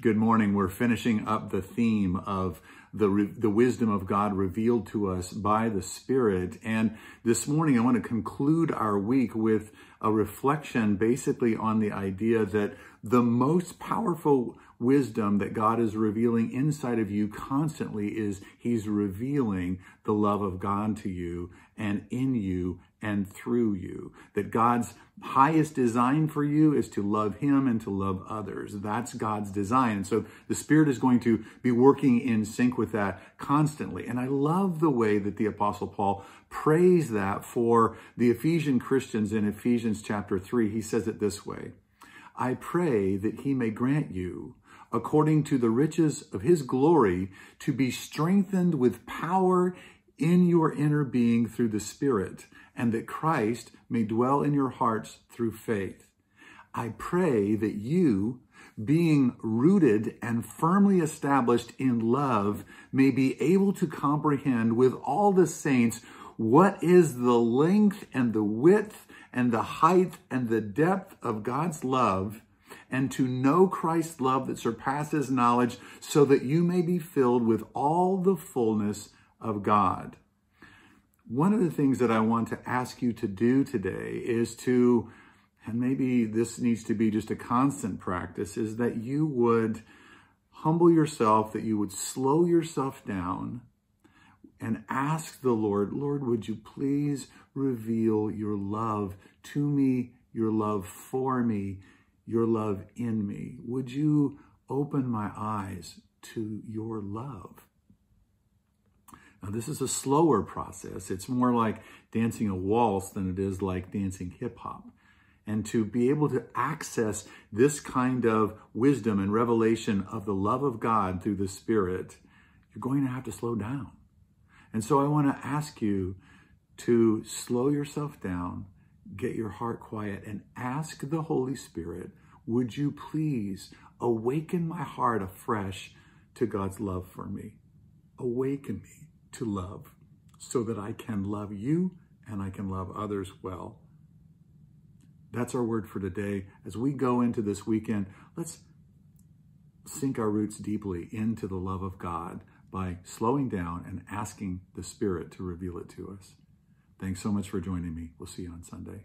Good morning. We're finishing up the theme of the, the wisdom of God revealed to us by the Spirit. And this morning, I want to conclude our week with a reflection basically on the idea that the most powerful wisdom that God is revealing inside of you constantly is He's revealing the love of God to you and in you and through you. That God's highest design for you is to love Him and to love others. That's God's design. And so the Spirit is going to be working in sync with that constantly. And I love the way that the Apostle Paul prays that for the Ephesian Christians in Ephesians chapter 3. He says it this way I pray that He may grant you according to the riches of his glory, to be strengthened with power in your inner being through the Spirit, and that Christ may dwell in your hearts through faith. I pray that you, being rooted and firmly established in love, may be able to comprehend with all the saints what is the length and the width and the height and the depth of God's love and to know Christ's love that surpasses knowledge, so that you may be filled with all the fullness of God. One of the things that I want to ask you to do today is to, and maybe this needs to be just a constant practice, is that you would humble yourself, that you would slow yourself down and ask the Lord, Lord, would you please reveal your love to me, your love for me, your love in me? Would you open my eyes to your love? Now, this is a slower process. It's more like dancing a waltz than it is like dancing hip hop. And to be able to access this kind of wisdom and revelation of the love of God through the Spirit, you're going to have to slow down. And so I want to ask you to slow yourself down get your heart quiet and ask the Holy Spirit, would you please awaken my heart afresh to God's love for me? Awaken me to love so that I can love you and I can love others well. That's our word for today. As we go into this weekend, let's sink our roots deeply into the love of God by slowing down and asking the Spirit to reveal it to us. Thanks so much for joining me. We'll see you on Sunday.